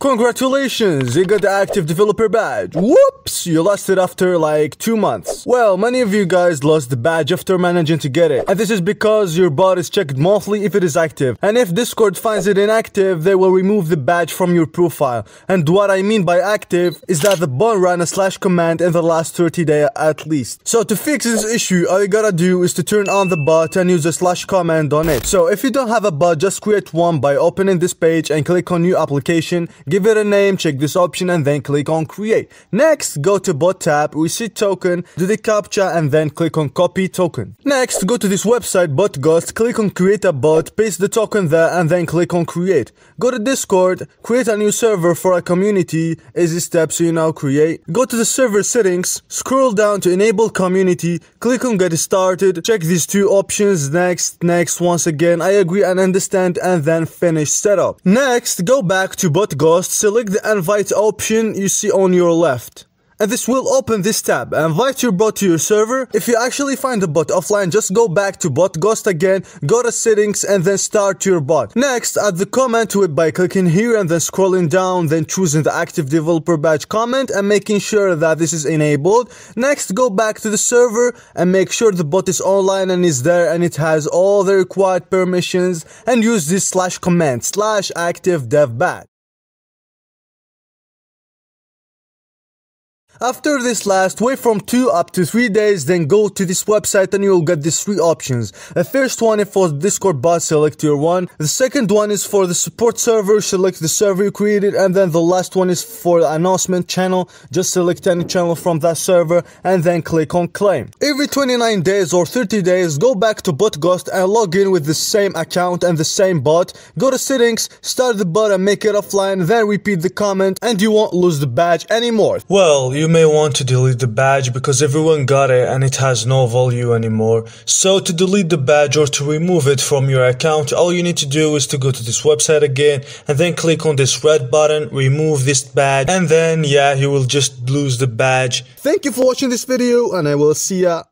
Congratulations, you got the active developer badge. Whoops, you lost it after like two months. Well, many of you guys lost the badge after managing to get it. And this is because your bot is checked monthly if it is active. And if Discord finds it inactive, they will remove the badge from your profile. And what I mean by active is that the bot ran a slash command in the last 30 days at least. So to fix this issue, all you gotta do is to turn on the bot and use a slash command on it. So if you don't have a bot, just create one by opening this page and click on new application Give it a name, check this option and then click on create. Next, go to bot tab, reset token, do the captcha and then click on copy token. Next, go to this website BotGhost, click on create a bot, paste the token there and then click on create. Go to Discord, create a new server for a community, easy steps you now create. Go to the server settings, scroll down to enable community, click on get started, check these two options, next, next, once again, I agree and understand and then finish setup. Next, go back to BotGhost select the invite option you see on your left and this will open this tab. Invite your bot to your server. If you actually find the bot offline, just go back to BotGhost again, go to settings and then start your bot. Next, add the comment to it by clicking here and then scrolling down, then choosing the active developer badge comment and making sure that this is enabled. Next, go back to the server and make sure the bot is online and is there and it has all the required permissions and use this slash command slash active dev badge. After this last, wait from 2 up to 3 days, then go to this website and you'll get these 3 options. The first one is for Discord bot, select your one. The second one is for the support server, select the server you created. And then the last one is for the announcement channel, just select any channel from that server and then click on claim. Every 29 days or 30 days, go back to BotGhost and log in with the same account and the same bot. Go to settings, start the bot and make it offline, then repeat the comment and you won't lose the badge anymore. Well, you may want to delete the badge because everyone got it and it has no value anymore. So to delete the badge or to remove it from your account, all you need to do is to go to this website again and then click on this red button, remove this badge, and then yeah, you will just lose the badge. Thank you for watching this video and I will see ya